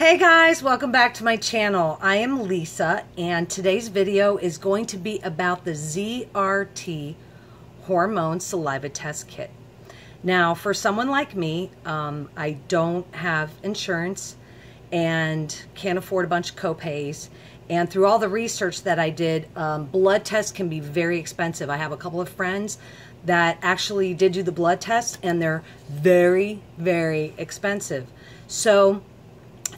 Hey guys, welcome back to my channel. I am Lisa and today's video is going to be about the ZRT hormone saliva test kit. Now for someone like me, um, I don't have insurance and can't afford a bunch of copays and through all the research that I did, um, blood tests can be very expensive. I have a couple of friends that actually did do the blood test and they're very, very expensive. So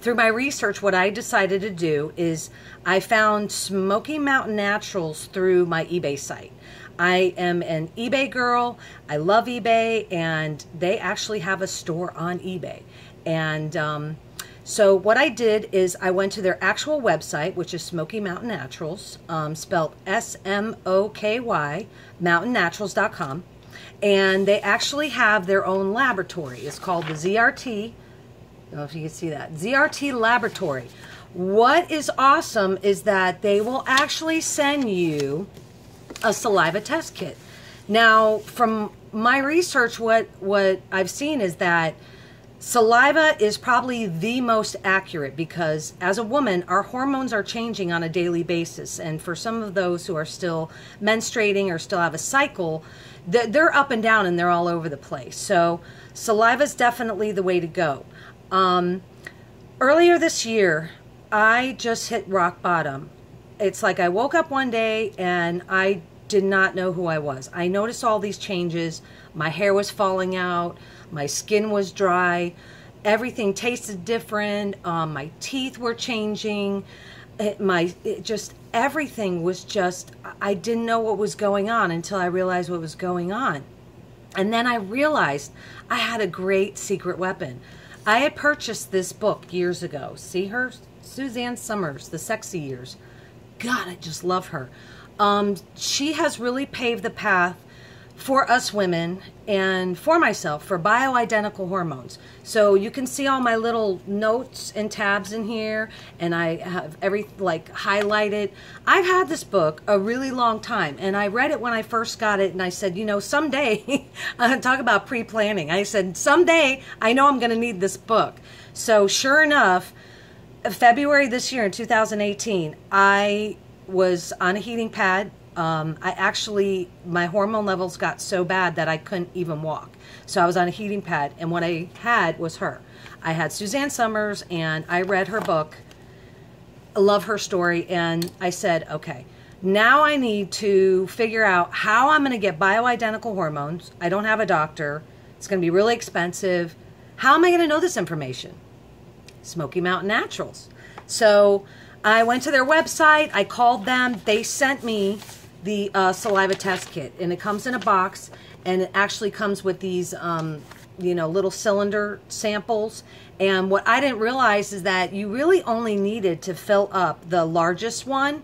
through my research, what I decided to do is I found Smoky Mountain Naturals through my eBay site. I am an eBay girl. I love eBay, and they actually have a store on eBay. And um, so what I did is I went to their actual website, which is Smoky Mountain Naturals, um, spelled S-M-O-K-Y, mountainnaturals.com. And they actually have their own laboratory. It's called the ZRT. Know if you can see that. ZRT Laboratory. What is awesome is that they will actually send you a saliva test kit. Now, from my research, what, what I've seen is that Saliva is probably the most accurate because as a woman, our hormones are changing on a daily basis. And for some of those who are still menstruating or still have a cycle, they're up and down and they're all over the place. So saliva is definitely the way to go. Um, earlier this year, I just hit rock bottom. It's like I woke up one day and I did not know who I was. I noticed all these changes. My hair was falling out. My skin was dry. Everything tasted different. Um, my teeth were changing. It, my it just everything was just I didn't know what was going on until I realized what was going on. And then I realized I had a great secret weapon. I had purchased this book years ago. See her? Suzanne Somers, The Sexy Years. God, I just love her. Um, she has really paved the path for us women and for myself for bioidentical hormones. So you can see all my little notes and tabs in here and I have every like highlighted. I've had this book a really long time and I read it when I first got it and I said, you know, someday, talk about pre-planning. I said, someday I know I'm going to need this book. So sure enough, February this year in 2018, I was on a heating pad. Um, I actually, my hormone levels got so bad that I couldn't even walk. So I was on a heating pad, and what I had was her. I had Suzanne Somers, and I read her book. Love her story, and I said, okay, now I need to figure out how I'm going to get bioidentical hormones. I don't have a doctor. It's going to be really expensive. How am I going to know this information? Smoky Mountain Naturals. So I went to their website. I called them. They sent me the uh, saliva test kit, and it comes in a box, and it actually comes with these, um, you know, little cylinder samples. And what I didn't realize is that you really only needed to fill up the largest one,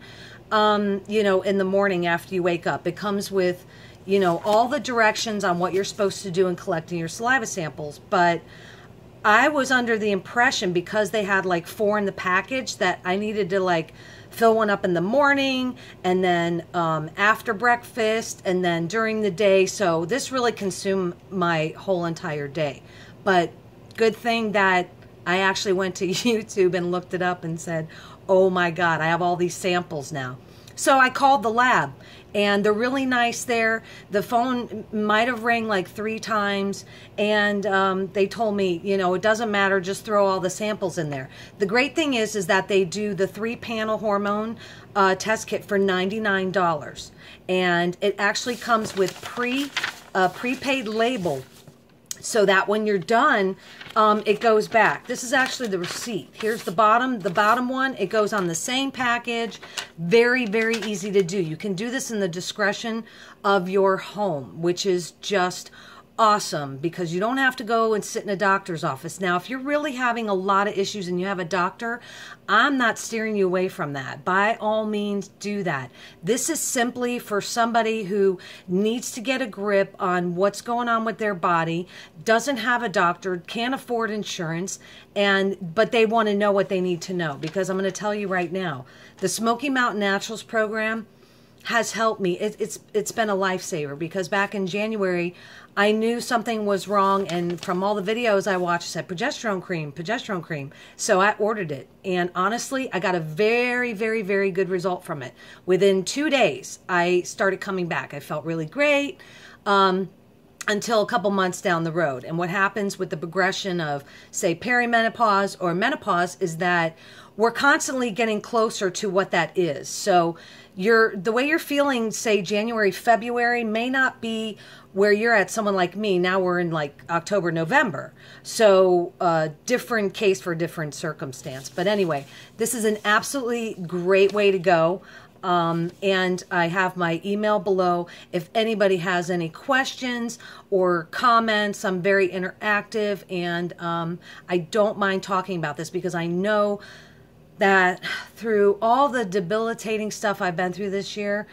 um, you know, in the morning after you wake up. It comes with, you know, all the directions on what you're supposed to do in collecting your saliva samples, but I was under the impression because they had like four in the package that I needed to like fill one up in the morning and then um, after breakfast and then during the day. So this really consumed my whole entire day. But good thing that I actually went to YouTube and looked it up and said, oh my God, I have all these samples now. So I called the lab and they're really nice there. The phone might have rang like three times and um, they told me, you know, it doesn't matter, just throw all the samples in there. The great thing is, is that they do the three panel hormone uh, test kit for $99 and it actually comes with pre a prepaid label so that when you're done, um, it goes back. This is actually the receipt. Here's the bottom, the bottom one. It goes on the same package. Very, very easy to do. You can do this in the discretion of your home, which is just awesome because you don't have to go and sit in a doctor's office. Now, if you're really having a lot of issues and you have a doctor, I'm not steering you away from that. By all means, do that. This is simply for somebody who needs to get a grip on what's going on with their body, doesn't have a doctor, can't afford insurance, and but they want to know what they need to know because I'm going to tell you right now, the Smoky Mountain Naturals program has helped me. It, it's it's been a lifesaver because back in January, I knew something was wrong, and from all the videos I watched, said progesterone cream, progesterone cream. So I ordered it, and honestly, I got a very, very, very good result from it. Within two days, I started coming back. I felt really great. Um, until a couple months down the road. And what happens with the progression of, say, perimenopause or menopause is that we're constantly getting closer to what that is. So you're the way you're feeling, say January, February, may not be where you're at. Someone like me now, we're in like October, November, so uh, different case for different circumstance. But anyway, this is an absolutely great way to go. Um, and I have my email below. If anybody has any questions or comments, I'm very interactive and um, I don't mind talking about this because I know that through all the debilitating stuff I've been through this year,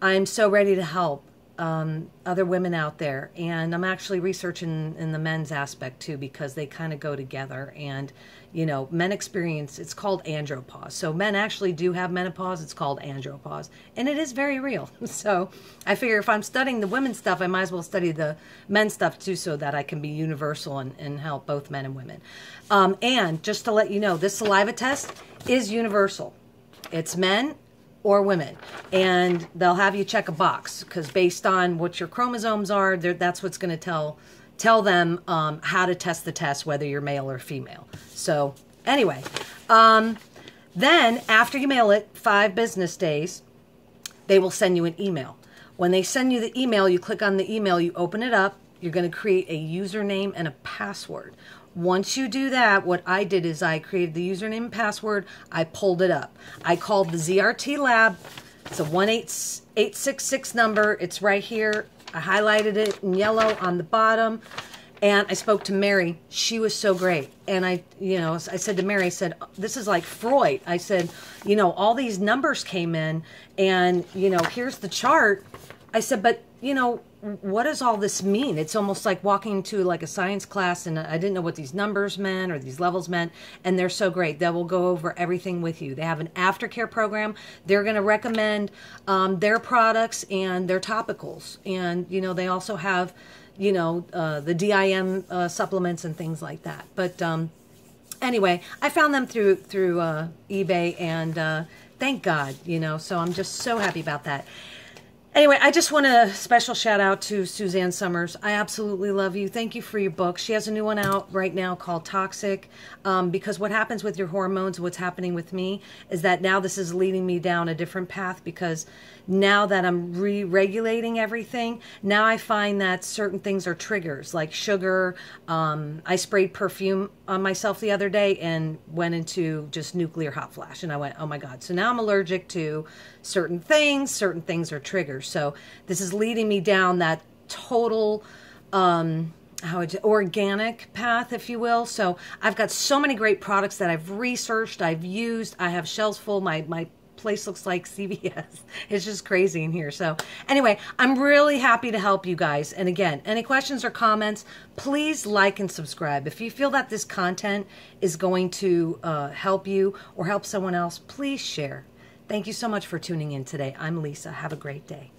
I'm so ready to help um, other women out there. And I'm actually researching in the men's aspect too because they kind of go together. And, you know, men experience, it's called andropause. So men actually do have menopause. It's called andropause. And it is very real. So I figure if I'm studying the women's stuff, I might as well study the men's stuff too so that I can be universal and, and help both men and women. Um, and just to let you know, this saliva test is universal. It's men or women. And they'll have you check a box because based on what your chromosomes are, that's what's going to tell tell them um, how to test the test, whether you're male or female. So anyway, um, then after you mail it, five business days, they will send you an email. When they send you the email, you click on the email, you open it up, you're going to create a username and a password. Once you do that, what I did is I created the username and password. I pulled it up. I called the ZRT lab. It's a 18866 number. It's right here. I highlighted it in yellow on the bottom. And I spoke to Mary. She was so great. And I, you know, I said to Mary, I said, this is like Freud. I said, you know, all these numbers came in and, you know, here's the chart. I said, but, you know, what does all this mean? It's almost like walking to like a science class and I didn't know what these numbers meant or these levels meant. And they're so great. They will go over everything with you. They have an aftercare program. They're going to recommend um, their products and their topicals. And, you know, they also have, you know, uh, the DIM uh, supplements and things like that. But um, anyway, I found them through, through uh, eBay and uh, thank God, you know, so I'm just so happy about that. Anyway, I just want a special shout out to Suzanne Somers. I absolutely love you. Thank you for your book. She has a new one out right now called Toxic. Um, because what happens with your hormones, what's happening with me, is that now this is leading me down a different path because now that I'm re regulating everything, now I find that certain things are triggers, like sugar. Um, I sprayed perfume on myself the other day and went into just nuclear hot flash. And I went, oh my God. So now I'm allergic to certain things, certain things are triggers. So this is leading me down that total. Um, how it, organic path, if you will. So I've got so many great products that I've researched, I've used. I have shelves full. My my place looks like CVS. It's just crazy in here. So anyway, I'm really happy to help you guys. And again, any questions or comments, please like and subscribe. If you feel that this content is going to uh, help you or help someone else, please share. Thank you so much for tuning in today. I'm Lisa. Have a great day.